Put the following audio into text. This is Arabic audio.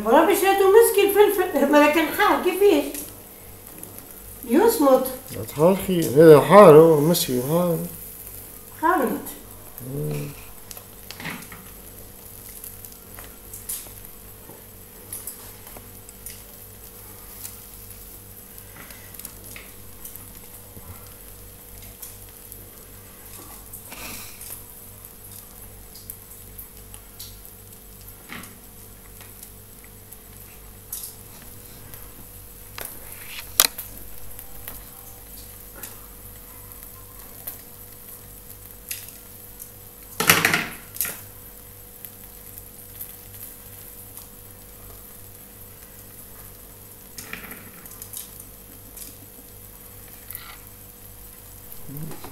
بربش هاتوا مسكي الفلفل. ما كان حار كيفاش؟ يصمت. حار خير هذا حار هو مسكي حار. حار Mm-hmm.